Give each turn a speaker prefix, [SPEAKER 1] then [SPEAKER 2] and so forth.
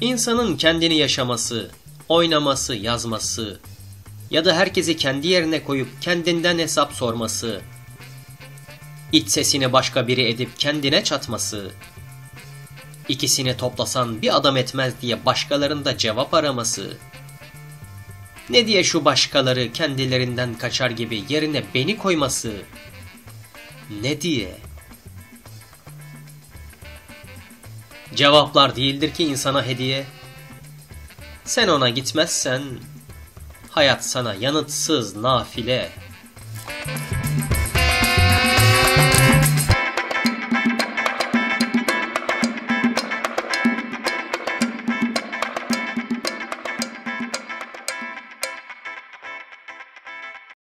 [SPEAKER 1] İnsanın kendini yaşaması, oynaması, yazması ya da herkesi kendi yerine koyup kendinden hesap sorması, iç sesini başka biri edip kendine çatması, ikisini toplasan bir adam etmez diye başkalarında cevap araması, ne diye şu başkaları kendilerinden kaçar gibi yerine beni koyması, ne diye? Cevaplar değildir ki insana hediye. Sen ona gitmezsen hayat sana yanıtsız nafile.